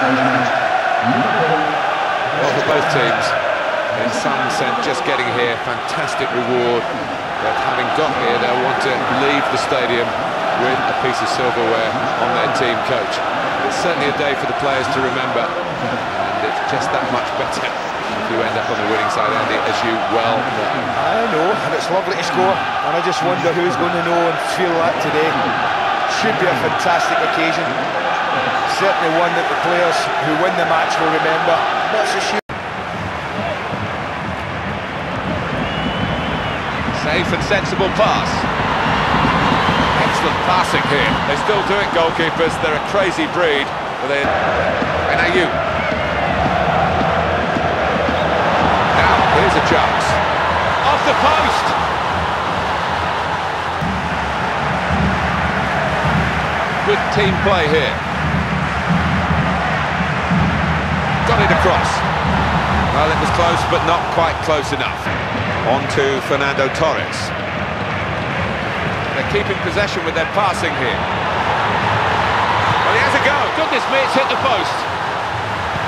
Well, for both teams, in some sense, just getting here, fantastic reward. But having got here, they'll want to leave the stadium with a piece of silverware on their team coach. It's certainly a day for the players to remember, and it's just that much better if you end up on the winning side, Andy, as you well know. I know, and it's lovely to score, and I just wonder who's going to know and feel that today. Should be a fantastic occasion. Certainly one that the players who win the match will remember. What's the shoot? Safe and sensible pass. Excellent passing here. They still do it, goalkeepers. They're a crazy breed. But they... Benayoun. Now, here's a chance. Off the post! Good team play here. Got it across. Well, it was close, but not quite close enough. On to Fernando Torres. They're keeping possession with their passing here. Well, he has a go. Goodness me, it's hit the post.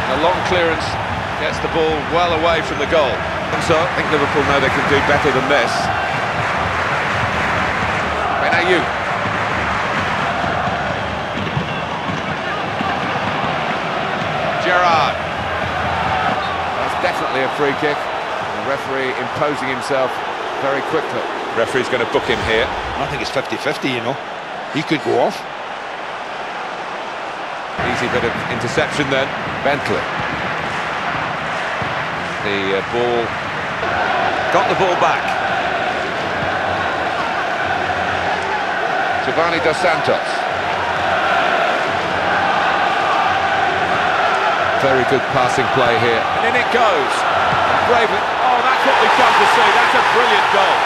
And a long clearance gets the ball well away from the goal. And so I think Liverpool know they can do better than this. Benayoun. Gerrard. That's definitely a free kick. The referee imposing himself very quickly. Referee's going to book him here. I think it's 50-50, you know. He could go off. Easy bit of interception then. Bentley. The uh, ball... Got the ball back. Giovanni Dos Santos. Very good passing play here. And in it goes. Braven. Oh, that's what we've come to see. That's a brilliant goal.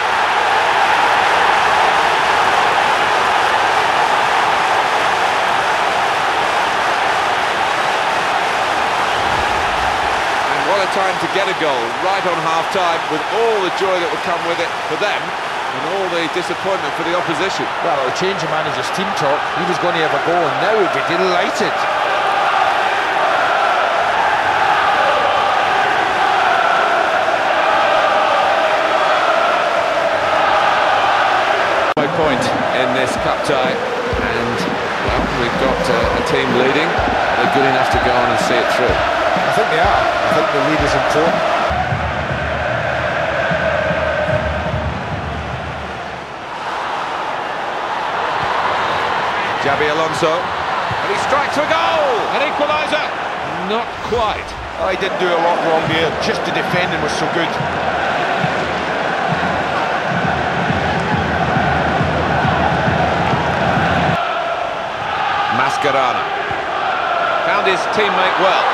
And what a time to get a goal right on half-time with all the joy that would come with it for them and all the disappointment for the opposition. Well, a change of manager's team talk. He was going to have a goal, and now he'd be delighted. Point in this cup tie. And well we've got uh, a team leading. They're good enough to go on and see it through. I think they are. I think the lead is important. Xabi Alonso. And he strikes a goal! An equaliser! Not quite. Oh, he didn't do a lot wrong here. Just the defending was so good Mascherano. Found his teammate well.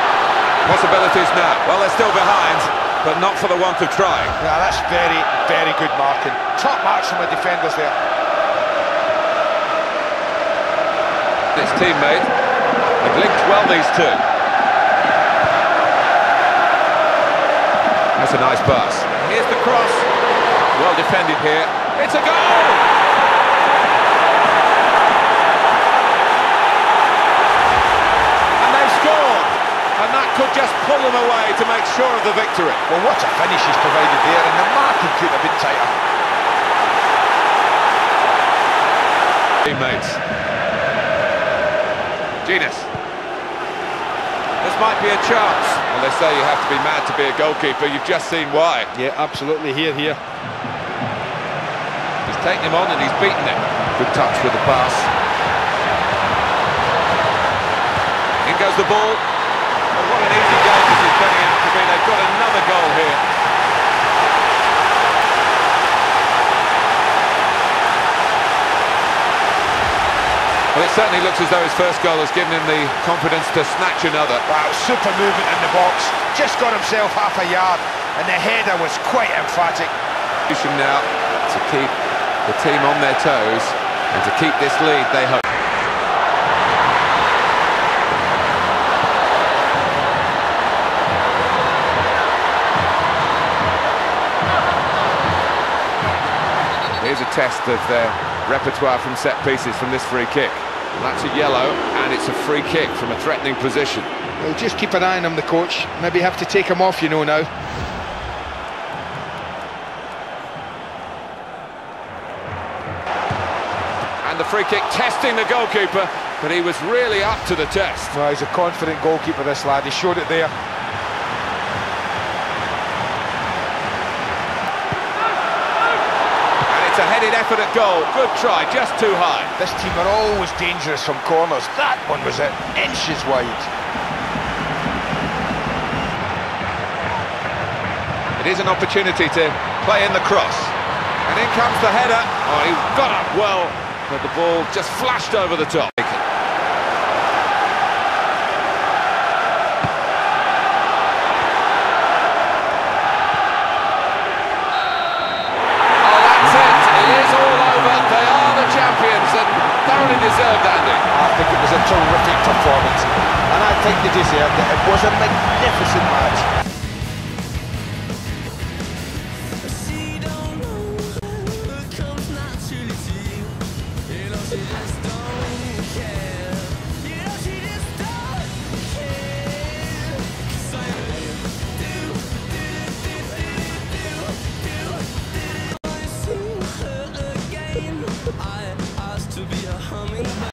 Possibilities now. Well, they're still behind, but not for the want of trying. Yeah, that's very, very good marking. Top marks from the defenders there. His teammate. They've linked well, these two. That's a nice pass. Here's the cross. Well defended here. It's a goal! and that could just pull them away to make sure of the victory. Well, what a finish he's provided there, and the marking could have been tighter. Teammates. Jenas. This might be a chance. Well, they say you have to be mad to be a goalkeeper. You've just seen why. Yeah, absolutely. Here, here. He's taken him on and he's beaten him. Good touch with the pass. In goes the ball. Well, what an easy game this is turning out to be. They've got another goal here. Well, it certainly looks as though his first goal has given him the confidence to snatch another. Wow, super movement in the box. Just got himself half a yard, and the header was quite emphatic. Now to keep the team on their toes and to keep this lead, they hope. Test of their repertoire from set pieces from this free kick. That's a yellow, and it's a free kick from a threatening position. Well, just keep an eye on him, the coach. Maybe have to take him off, you know, now. And the free kick testing the goalkeeper, but he was really up to the test. Well, he's a confident goalkeeper, this lad. He showed it there. And it's a headed effort at goal. Good try, just too high. This team are always dangerous from corners. That one was it, inches wide. It is an opportunity to play in the cross. And in comes the header. Oh, he got up well, but the ball just flashed over the top. Oh, that's it. It is all over. They are the champions and thoroughly deserved, Andy. I think I think they deserved it. It was a magnificent match.